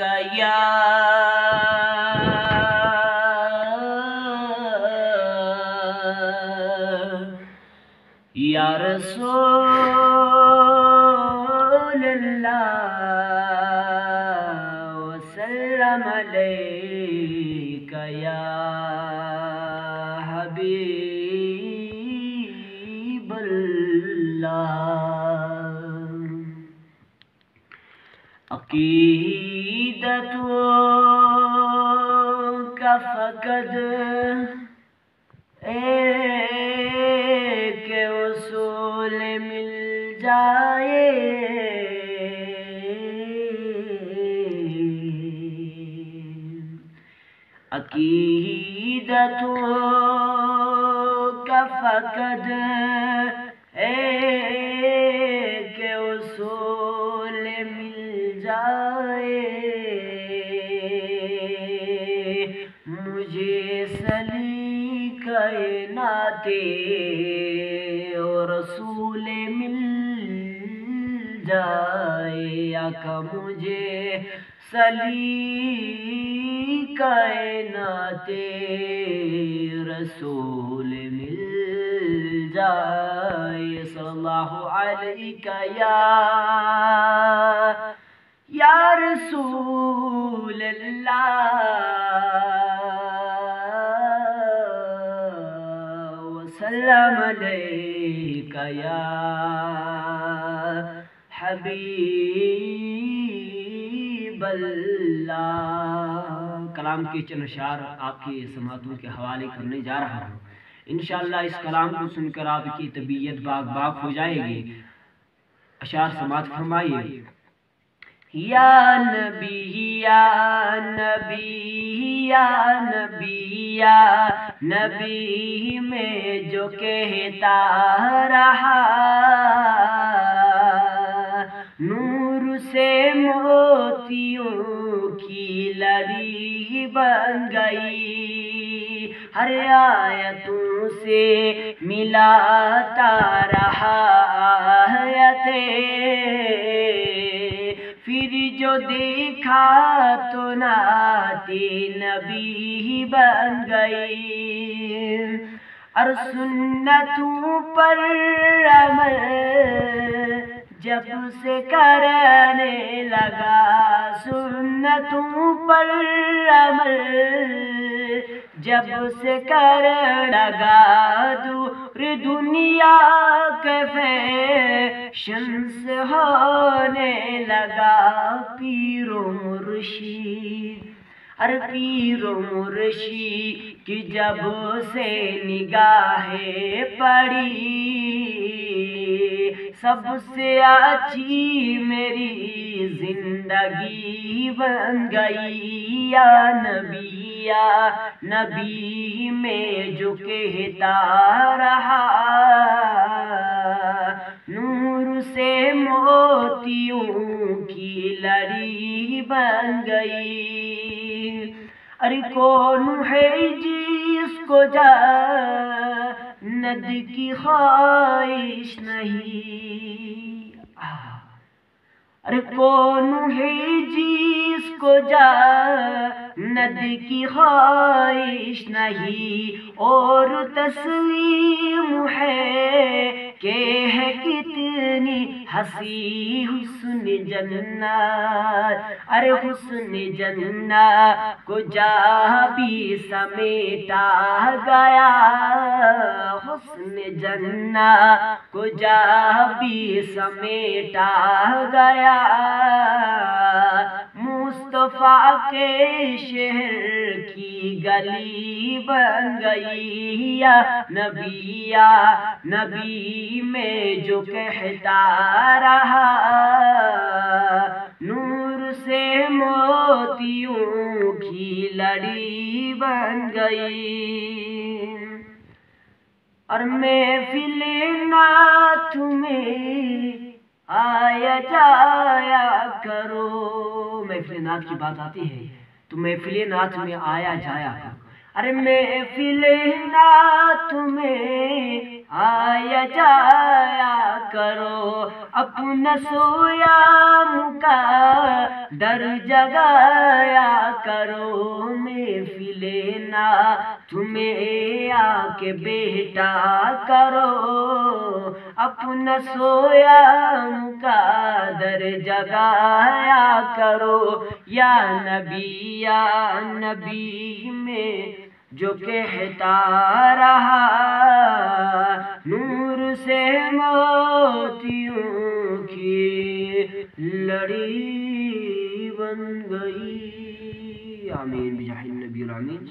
या या रसूल अल्लाह वसल्लम का फकद एक उसूल मिल जाए। अकीदतों का फकद और रसूल मिल जाए, आका मुझे सली कायनाते रसूल मिल जाए। सल्लल्लाहु अलैका या या रसूल अलैका या हबीब अल्लाह कलाम के चंद आपके समातों के हवाले करने जा रहा हूँ। इंशाल्लाह इस कलाम को सुनकर आपकी तबीयत बाग बाग हो जाएगी। अशार समात फरमाइए। या नबी या नबी नबी में जो कहता रहा। नूर से मोतियों की लड़ी बन गई। हर आयतों से मिलाता रहा फिर देखा तो नाते नबी बन गई। और सुन्नतों पर अमल जब से करने लगा, सुन्नतों पर जब से कर लगा दूर दुनिया के फ़ैशन से होने लगा। पीरो मुर्शीद अरे पीरो मुर्शी की जब से निगाहें पड़ी, सबसे अच्छी मेरी ज़िंदगी बन गई या नबी। या नबी में जो कहता रहा। नूर से मोतियों की लड़ी बन गई। अरे कौन है जिसको जा नद की ख्वाहिश नहीं? अरे कौन है जिसको जा, नद की ख्वाहिश नहीं और तस्लीम है के है कितनी हसी हुस्न जन्नत। अरे हुस्न जन्नत को जा भी समेटा गया। हुस्न जन्नत को जा भी समेटा गया। मुस्तफ़ा के शहर की गली बन गई या नबिया, नबी में जो कहता रहा, नूर से मोतियों की लड़ी बन गई। और मैं फिले नाथ में आया जाया करो। महफिल नाथ की बात आती है तो महफिल नाथ में आया जाया करो। अरे महफिल नाथ में आया जाया करो, अपना सोया मुका दर जगाया करो में फिलेना तुम्हें आके बेटा करो, अपना सोया का दर जगाया करो, या नबी या नबी में जो कहता रहा नूर से मोतियों की लड़ी बन गई। आमीन बिजाहिन नबी आमीन।